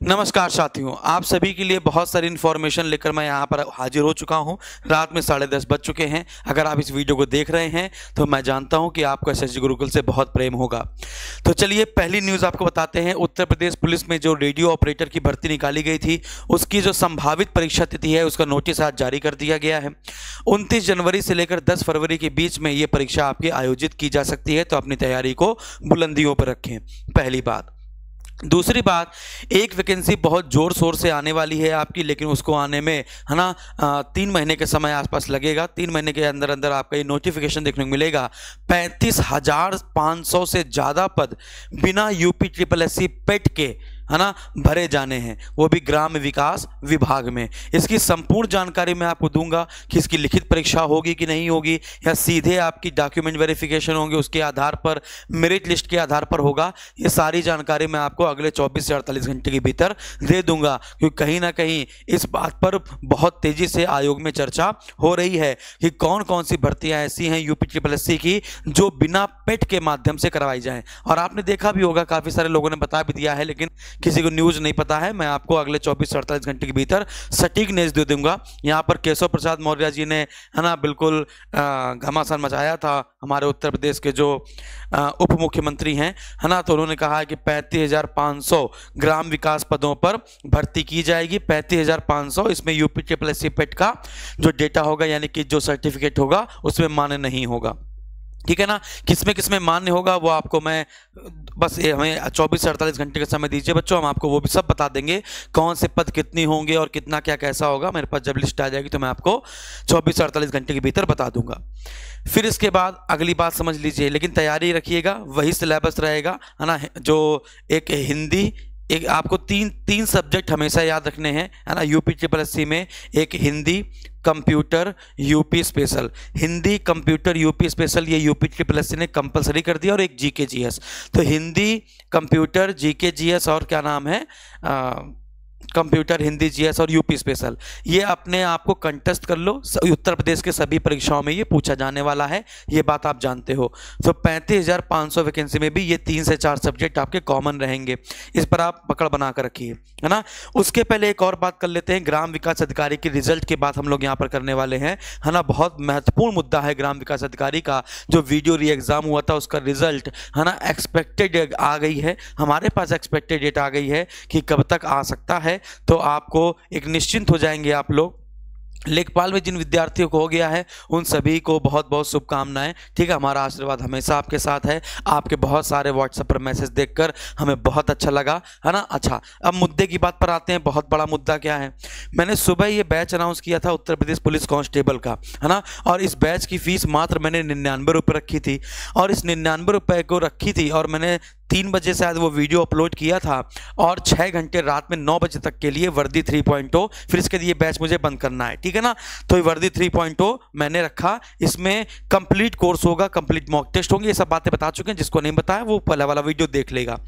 नमस्कार साथियों, आप सभी के लिए बहुत सारी इन्फॉर्मेशन लेकर मैं यहाँ पर हाजिर हो चुका हूँ। रात में साढ़े दस बज चुके हैं। अगर आप इस वीडियो को देख रहे हैं तो मैं जानता हूँ कि आपको एस गुरुकुल से बहुत प्रेम होगा। तो चलिए, पहली न्यूज़ आपको बताते हैं। उत्तर प्रदेश पुलिस में जो रेडियो ऑपरेटर की भर्ती निकाली गई थी, उसकी जो संभावित परीक्षा तिथि है, उसका नोटिस आज जारी कर दिया गया है। उनतीस जनवरी से लेकर दस फरवरी के बीच में ये परीक्षा आपकी आयोजित की जा सकती है तो अपनी तैयारी को बुलंदियों पर रखें। पहली बात दूसरी बात, एक वैकेंसी बहुत ज़ोर शोर से आने वाली है आपकी, लेकिन उसको आने में, है ना तीन महीने के समय आसपास लगेगा। तीन महीने के अंदर अंदर आपका ये नोटिफिकेशन देखने को मिलेगा। पैंतीस हज़ार पाँच सौ से ज़्यादा पद बिना UP triple S C PET के है ना, भरे जाने हैं। वो भी ग्राम विकास विभाग में। इसकी संपूर्ण जानकारी मैं आपको दूँगा कि इसकी लिखित परीक्षा होगी कि नहीं होगी, या सीधे आपकी डॉक्यूमेंट वेरिफिकेशन होंगे, उसके आधार पर मेरिट लिस्ट के आधार पर होगा। ये सारी जानकारी मैं आपको अगले 24 से 48 घंटे के भीतर दे दूँगा, क्योंकि कहीं ना कहीं इस बात पर बहुत तेज़ी से आयोग में चर्चा हो रही है कि कौन कौन सी भर्तियाँ ऐसी हैं यूपी ट्रिपल एस की, जो बिना पेट के माध्यम से करवाई जाए। और आपने देखा भी होगा, काफ़ी सारे लोगों ने बता भी दिया है, लेकिन किसी को न्यूज़ नहीं पता है, मैं आपको अगले 24 से अड़तालीस घंटे के भीतर सटीक न्यूज़ दे दूँगा। यहाँ पर केशव प्रसाद मौर्य जी ने, है ना, बिल्कुल घमासान मचाया था हमारे उत्तर प्रदेश के जो उप मुख्यमंत्री हैं, है ना तो उन्होंने कहा है कि पैंतीस ग्राम विकास पदों पर भर्ती की जाएगी। पैंतीस इसमें यूपी ट्रिपल एस का जो डेटा होगा, यानी कि जो सर्टिफिकेट होगा, उसमें मान्य नहीं होगा। ठीक है ना? किसमें किसमें मान्य होगा, वो आपको मैं, बस ये हमें चौबीस से अड़तालीस घंटे का समय दीजिए बच्चों, हम आपको वो भी सब बता देंगे, कौन से पद कितनी होंगे और कितना क्या, कैसा होगा, मेरे पास जब लिस्ट आ जाएगी तो मैं आपको चौबीस से अड़तालीस घंटे के भीतर बता दूँगा। फिर इसके बाद अगली बात समझ लीजिए, लेकिन तैयारी रखिएगा, वही सिलेबस रहेगा, है ना? जो एक हिंदी, एक आपको तीन तीन सब्जेक्ट हमेशा याद रखने हैं, है ना? यूपी ट्रिपल एस में एक Hindi computer UP special. Hindi computer UP special ये यूपी ट्रिपल एस ने कंपलसरी कर दिया और एक जीके जीएस तो हिंदी कंप्यूटर जीके जीएस और क्या नाम है? आ, कंप्यूटर, हिंदी, जीएस और यूपी स्पेशल। ये अपने आप को कंटेस्ट कर लो। उत्तर प्रदेश के सभी परीक्षाओं में ये पूछा जाने वाला है। ये बात आप जानते हो। तो पैंतीस हज़ार पाँच सौ वैकेंसी में भी ये तीन से चार सब्जेक्ट आपके कॉमन रहेंगे। इस पर आप पकड़ बना कर रखिए, है ना? उसके पहले एक और बात कर लेते हैं। ग्राम विकास अधिकारी के रिज़ल्ट की बात हम लोग यहाँ पर करने वाले हैं, है ना? बहुत महत्वपूर्ण मुद्दा है ग्राम विकास अधिकारी का। जो वीडियो री एग्ज़ाम हुआ था, उसका रिज़ल्ट, है ना? एक्सपेक्टेड आ गई है। हमारे पास एक्सपेक्टेड डेट आ गई है कि कब तक आ सकता है। तो आपको एक निश्चिंत हो जाएँगे आप लोग। लेखपाल में जिन विद्यार्थियों को हो गया है, उन सभी को बहुत बहुत शुभकामनाएँ। ठीक है, हमारा आशीर्वाद हमेशा आपके साथ है। आपके बहुत सारे व्हाट्सएप पर मैसेज देखकर हमें बहुत अच्छा लगा, है ना? अच्छा अब मुद्दे की बात पर आते हैं। बहुत बड़ा मुद्दा क्या है? मैंने सुबह ये बैच अनाउंस किया था उत्तर प्रदेश पुलिस कांस्टेबल का, है ना? और इस बैच की फ़ीस मात्र मैंने निन्यानवे रुपये रखी थी। और इस निन्यानवे रुपये को रखी थी और मैंने तीन बजे शायद वो वीडियो अपलोड किया था और छः घंटे रात में नौ बजे तक के लिए वर्दी थ्री पॉइंट फिर इसके लिए बैच मुझे बंद करना है। ठीक है ना? तो ये वर्दी थ्री पॉइंट मैंने रखा। इसमें कंप्लीट कोर्स होगा कंप्लीट मॉक टेस्ट होंगे। ये सब बातें बता चुके हैं, जिसको नहीं बताया, वो पहले वाला वीडियो देख लेगा।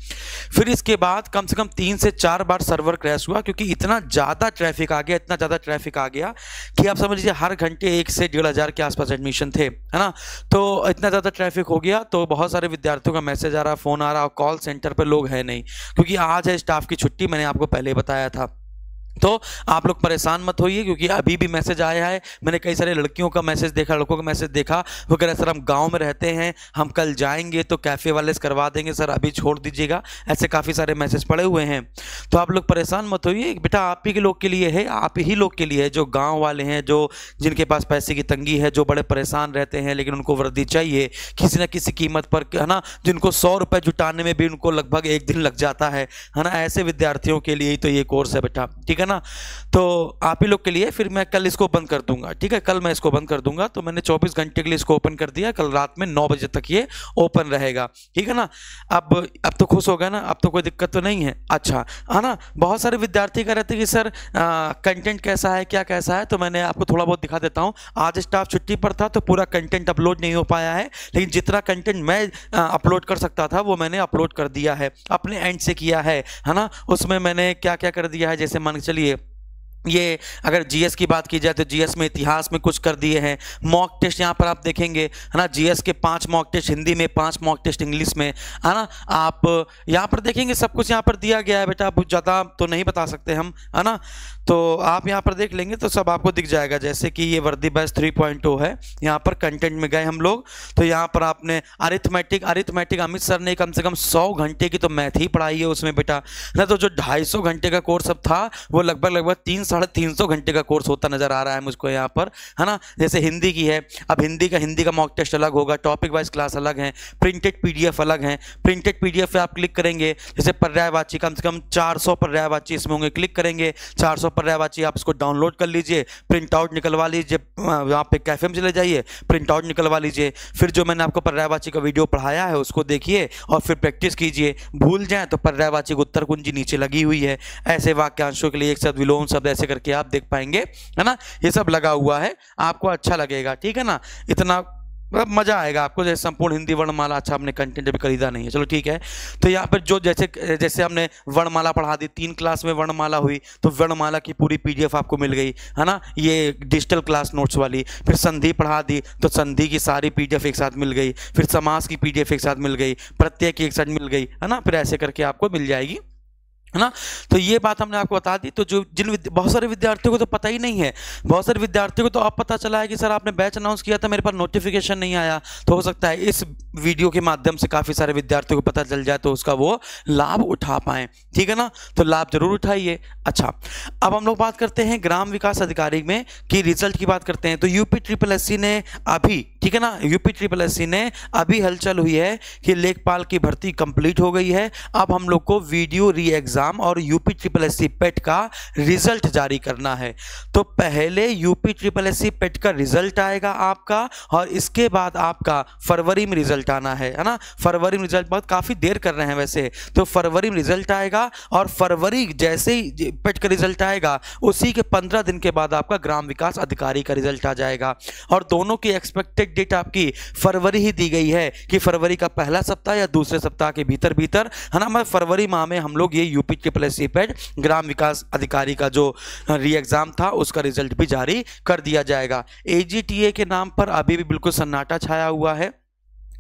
फिर इसके बाद कम से कम तीन से चार बार सर्वर क्रैश हुआ, क्योंकि इतना ज़्यादा ट्रैफ़िक आ गया, इतना ज़्यादा ट्रैफ़िक आ गया कि आप समझ लीजिए, हर घंटे एक से डेढ़ हज़ार के आसपास एडमिशन थे, है ना? तो इतना ज़्यादा ट्रैफ़िक हो गया तो बहुत सारे विद्यार्थियों का मैसेज आ रहा फ़ोन आ रहा कॉल सेंटर पर लोग हैं नहीं। क्योंकि आज है स्टाफ की छुट्टी, मैंने आपको पहले बताया था। तो आप लोग परेशान मत होइए, क्योंकि अभी भी मैसेज आया है। मैंने कई सारे लड़कियों का मैसेज देखा, लड़कों का मैसेज देखा। वो कह रहे सर, हम गाँव में रहते हैं, हम कल जाएँगे तो कैफ़े वाले से करवा देंगे। सर, अभी छोड़ दीजिएगा, ऐसे काफ़ी सारे मैसेज पड़े हुए हैं। तो आप लोग परेशान मत होइए, बेटा आप ही के लोग के लिए है, आप ही लोग के लिए है, जो गाँव वाले हैं, जो जिनके पास पैसे की तंगी है, जो बड़े परेशान रहते हैं, लेकिन उनको वर्दी चाहिए। किसी न किसी कीमत पर, है ना, जिनको सौ रुपये जुटाने में भी उनको लगभग एक दिन लग जाता है है ना, ऐसे विद्यार्थियों के लिए ही तो ये कोर्स है बेटा, ठीक है ना? तो आप ही लोग के लिए फिर मैं कल इसको बंद कर दूँगा, ठीक है? कल मैं इसको बंद कर दूँगा तो मैंने 24 घंटे के लिए इसको ओपन कर दिया, कल रात में 9 बजे तक ये ओपन रहेगा, ठीक है ना? अब अब तो खुश हो गया ना, अब तो कोई दिक्कत तो नहीं है। अच्छा है ना, बहुत सारे विद्यार्थी कह रहे थे कि सर कंटेंट कैसा है, क्या कैसा है? तो मैंने आपको थोड़ा बहुत दिखा देता हूँ। आज स्टाफ छुट्टी पर था तो पूरा कंटेंट अपलोड नहीं हो पाया है, लेकिन जितना कंटेंट मैं अपलोड कर सकता था, वो मैंने अपलोड कर दिया है, अपने एंड से किया है है ना? उसमें मैंने क्या क्या कर दिया है, जैसे मान के चलिए ये अगर जीएस की बात की जाए तो जीएस में इतिहास में कुछ कर दिए हैं। मॉक टेस्ट यहाँ पर आप देखेंगे, है ना? जीएस के पाँच मॉक टेस्ट हिंदी में पाँच मॉक टेस्ट इंग्लिश में, है ना? आप यहाँ पर देखेंगे, सब कुछ यहाँ पर दिया गया है बेटा। आप ज़्यादा तो नहीं बता सकते हम, है ना? तो आप यहाँ पर देख लेंगे तो सब आपको दिख जाएगा। जैसे कि ये वर्दी बैच थ्री पॉइंट टू है, यहाँ पर कंटेंट में गए हम लोग। तो यहाँ पर आपने अरिथमेटिक अरिथमेटिक अमित सर ने कम से कम सौ घंटे की तो मैथ ही पढ़ाई है उसमें बेटा। ना तो जो ढाई घंटे का कोर्स अब था, वो लगभग लगभग तीन साढ़े तीन सौ घंटे का कोर्स होता नज़र आ रहा है मुझको यहाँ पर, है ना? जैसे हिंदी की है। अब हिंदी का हिंदी का मॉक टेस्ट अलग होगा टॉपिक वाइज क्लास अलग है प्रिंटेड पीडीएफ अलग है। प्रिंटेड पीडीएफ पे आप क्लिक करेंगे, जैसे पर्यायवाची, कम से कम चार सौ पर्यायवाची इसमें होंगे क्लिक करेंगे, चार सौ पर्यायवाची आप इसको डाउनलोड कर लीजिए प्रिंट आउट निकलवा लीजिए वहाँ पे कैफ़े में चले जाइए प्रिंट आउट निकलवा लीजिए। फिर जो मैंने आपको पर्यायवाची का वीडियो पढ़ाया है, उसको देखिए और फिर प्रैक्टिस कीजिए। भूल जाए तो पर्यायवाची उत्तर कुंजी नीचे लगी हुई है। ऐसे वाक्यांशों के लिए एक शब्द विलोम शब्द, ऐसे करके आप देख पाएँगे, है ना? ये सब लगा हुआ है, आपको अच्छा लगेगा, ठीक है ना? इतना मतलब मज़ा आएगा आपको, जैसे संपूर्ण हिंदी वर्णमाला अच्छा आपने कंटेंट अभी खरीदा नहीं है, चलो ठीक है। तो यहाँ पर जो जैसे जैसे हमने वर्णमाला पढ़ा दी, तीन क्लास में वर्णमाला हुई तो वर्णमाला की पूरी पीडीएफ आपको मिल गई, है ना? ये डिजिटल क्लास नोट्स वाली, फिर संधि पढ़ा दी तो संधि की सारी पीडीएफ एक साथ मिल गई, फिर समास की पीडीएफ एक साथ मिल गई प्रत्येक एक साथ मिल गई, है ना? फिर ऐसे करके आपको मिल जाएगी। है ना? तो ये बात हमने आपको बता दी। तो जो जिन बहुत सारे विद्यार्थियों को तो पता ही नहीं है। बहुत सारे विद्यार्थियों को तो अब पता चला है कि, सर, आपने बैच अनाउंस किया था, मेरे पास नोटिफिकेशन नहीं आया। तो हो सकता है इस वीडियो के माध्यम से काफ़ी सारे विद्यार्थियों को पता चल जाए तो उसका वो लाभ उठा पाए। ठीक है ना? तो लाभ ज़रूर उठाइए। अच्छा अब हम लोग बात करते हैं ग्राम विकास अधिकारी में कि रिज़ल्ट की बात करते हैं। तो यूपी ट्रिपल एस ने अभी, ठीक है ना? यूपी ट्रिपल एस ने अभी हलचल हुई है कि लेखपाल की भर्ती कंप्लीट हो गई है। अब हम लोग को वीडियो री एग्ज़ाम एग्ज़ाम और UP triple S C PET का रिज़ल्ट जारी करना है। तो पहले UP triple S C PET का रिज़ल्ट आएगा आपका और इसके बाद आपका फरवरी में रिज़ल्ट आना है है ना? फरवरी में रिज़ल्ट बहुत काफ़ी देर कर रहे हैं वैसे। तो फरवरी में रिज़ल्ट आएगा और फरवरी जैसे ही पेट का रिज़ल्ट आएगा, उसी के पंद्रह दिन के बाद आपका ग्राम विकास अधिकारी का रिज़ल्ट आ जाएगा। और दोनों की एक्सपेक्टेड डेट आपकी फरवरी ही दी गई है कि फरवरी का पहला सप्ताह या दूसरे सप्ताह के भीतर भीतर है ना? मैं फरवरी माह में हम लोग ये UP UP triple C PET ग्राम विकास अधिकारी का जो री एग्ज़ाम था, उसका रिज़ल्ट भी जारी कर दिया जाएगा। एजीटीए के नाम पर अभी भी बिल्कुल सन्नाटा छाया हुआ है।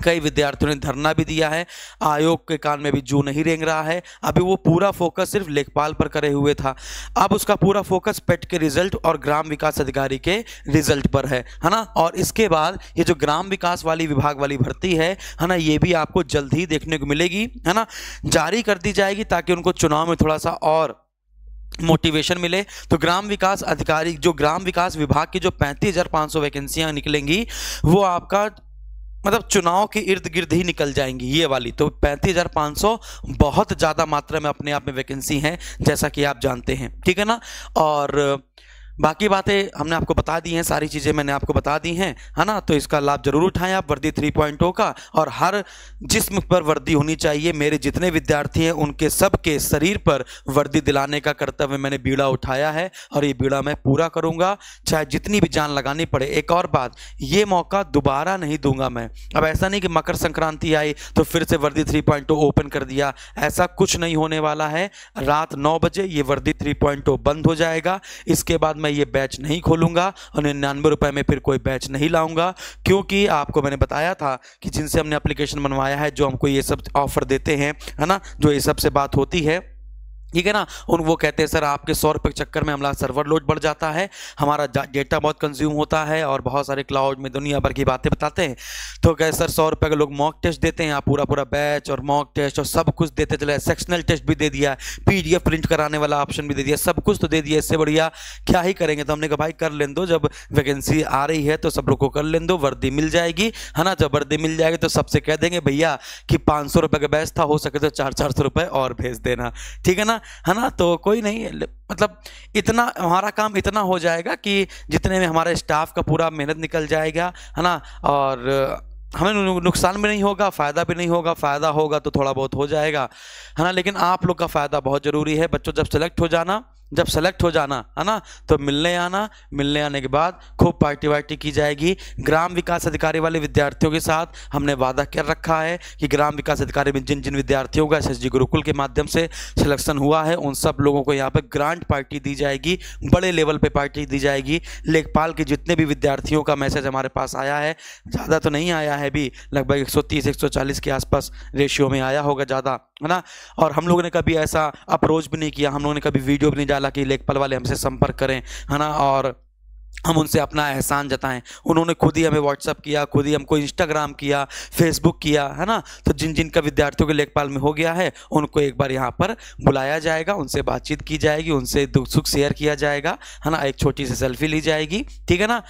कई विद्यार्थियों ने धरना भी दिया है। आयोग के कान में भी जू नहीं रेंग रहा है। अभी वो पूरा फोकस सिर्फ़ लेखपाल पर करे हुए था। अब उसका पूरा फोकस पेट के रिज़ल्ट और ग्राम विकास अधिकारी के रिज़ल्ट पर है है ना? और इसके बाद ये जो ग्राम विकास वाली विभाग वाली भर्ती है है ना, ये भी आपको जल्द ही देखने को मिलेगी, है ना? जारी कर दी जाएगी ताकि उनको चुनाव में थोड़ा सा और मोटिवेशन मिले। तो ग्राम विकास अधिकारी, जो ग्राम विकास विभाग की जो पैंतीस हज़ार पाँच सौ वैकेंसियाँ निकलेंगी, वो आपका मतलब चुनाव के इर्द गिर्द ही निकल जाएँगी ये वाली। तो पैंतीस हज़ार पाँच सौ बहुत ज़्यादा मात्रा में अपने आप में वैकेंसी हैं, जैसा कि आप जानते हैं। ठीक है ना? और बाकी बातें हमने आपको बता दी हैं, सारी चीज़ें मैंने आपको बता दी हैं, है ना? तो इसका लाभ ज़रूर उठाएँ आप वर्दी थ्री पॉइंट का और हर जिस्म पर वर्दी होनी चाहिए। मेरे जितने विद्यार्थी हैं, उनके सबके शरीर पर वर्दी दिलाने का कर्तव्य मैंने बीड़ा उठाया है और ये बीड़ा मैं पूरा करूँगा। चाहे जितनी भी जान लगानी पड़े, एक और बात, ये मौका दोबारा नहीं दूँगा मैं। अब ऐसा नहीं कि मकर संक्रांति आई तो फिर से वर्दी थ्री पॉइंट ओपन कर दिया। ऐसा कुछ नहीं होने वाला है। रात नौ बजे ये वर्दी थ्री पॉइंट बंद हो जाएगा। इसके बाद मैं मैं ये बैच नहीं खोलूँगा और निन्यानवे रुपए में फिर कोई बैच नहीं लाऊँगा, क्योंकि आपको मैंने बताया था कि जिनसे हमने अप्लीकेशन बनवाया है, जो हमको ये सब ऑफ़र देते हैं, है ना, जो ये सबसे बात होती है ठीक है ना? उन वो कहते हैं, सर, आपके सौ रुपये के चक्कर में हमारा सर्वर लोड बढ़ जाता है, हमारा डेटा बहुत कंज्यूम होता है और बहुत सारे क्लाउड में दुनिया भर की बातें बताते हैं। तो कहे, सर, सौ रुपये के लोग मॉक टेस्ट देते हैं, आप पूरा पूरा बैच और मॉक टेस्ट और सब कुछ देते चले सेक्शनल टेस्ट भी दे दिया पीडीएफ प्रिंट कराने वाला ऑप्शन भी दे दिया, सब कुछ तो दे दिया, इससे बढ़िया क्या ही करेंगे? तो हमने कहा, भाई, कर लें दो, जब वैकेंसी आ रही है तो सब लोग को कर लें दो, वर्दी मिल जाएगी, है ना? जब वर्दी मिल जाएगी तो सबसे कह देंगे, भैया, कि पाँच सौ रुपये का बैच था, हो सके तो चार चार सौ रुपये और भेज देना। ठीक है ना? है ना? तो कोई नहीं मतलब इतना, हमारा काम इतना हो जाएगा कि जितने में हमारे स्टाफ का पूरा मेहनत निकल जाएगा, है ना? और हमें नुकसान भी नहीं होगा, फ़ायदा भी नहीं होगा, फ़ायदा होगा तो थोड़ा बहुत हो जाएगा, है ना? लेकिन आप लोग का फ़ायदा बहुत ज़रूरी है, बच्चों जब सेलेक्ट हो जाना जब सेलेक्ट हो जाना, है ना? तो मिलने आना, मिलने आने के बाद खूब पार्टी वार्टी की जाएगी। ग्राम विकास अधिकारी वाले विद्यार्थियों के साथ हमने वादा कर रखा है कि ग्राम विकास अधिकारी में जिन जिन विद्यार्थियों का एसएसजी गुरुकुल के माध्यम से सिलेक्शन हुआ है, उन सब लोगों को यहाँ पर ग्रांट पार्टी दी जाएगी, बड़े लेवल पर पार्टी दी जाएगी। लेखपाल के जितने भी विद्यार्थियों का मैसेज हमारे पास आया है, ज़्यादा तो नहीं आया है भी लगभग 130 140 के आसपास रेशियो में आया होगा ज़्यादा, है ना? और हम लोगों ने कभी ऐसा अप्रोच भी नहीं किया, हम लोगों ने कभी वीडियो भी नहीं कि लेखपाल वाले हमसे संपर्क करें, है ना? और हम उनसे अपना एहसान जताएँ। उन्होंने खुद ही हमें व्हाट्सअप किया, खुद ही हमको इंस्टाग्राम किया फेसबुक किया, है ना? तो जिन जिन का विद्यार्थियों के लेखपाल में हो गया है, उनको एक बार यहाँ पर बुलाया जाएगा, उनसे बातचीत की जाएगी, उनसे दुख सुख शेयर किया जाएगा, है ना? एक छोटी सी सेल्फी ली जाएगी, ठीक है ना?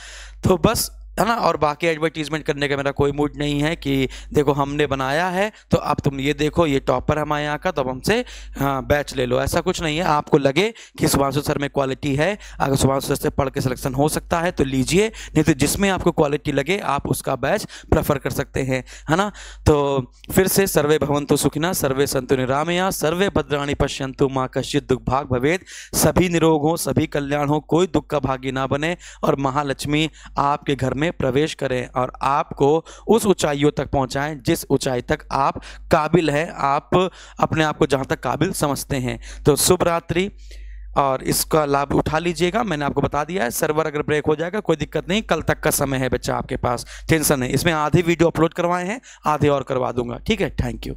तो बस है ना? और बाकी एडवर्टीजमेंट करने का मेरा कोई मूड नहीं है कि देखो हमने बनाया है तो अब तुम ये देखो, ये टॉपर हमारे यहाँ का तो अब हमसे हाँ बैच ले लो। ऐसा कुछ नहीं है। आपको लगे कि सुभाषु सर में क्वालिटी है। अगर सुभाषु सर से पढ़ के सिलेक्शन हो सकता है तो लीजिए। नहीं तो जिसमें आपको क्वालिटी लगे, आप उसका बैच प्रेफर कर सकते हैं, है ना? तो फिर से सर्वे भवंतु सुखिना, सर्वे संतु निरामया, सर्वे भद्राणी पश्यंतु माँ कश्चित दुख भाग भवेद सभी निरोग हो, सभी कल्याण हो, कोई दुख का भागी ना बने। और महालक्ष्मी आपके घर में प्रवेश करें और आपको उस ऊंचाइयों तक पहुंचाएँ जिस ऊंचाई तक आप काबिल हैं, आप अपने आप को जहाँ तक काबिल समझते हैं। तो शुभ रात्रि और इसका लाभ उठा लीजिएगा। मैंने आपको बता दिया है, सर्वर अगर ब्रेक हो जाएगा, कोई दिक्कत नहीं, कल तक का समय है बच्चा आपके पास। टेंशन नहीं, इसमें आधी वीडियो अपलोड करवाए हैं, आधे और करवा दूँगा। ठीक है, थैंक यू।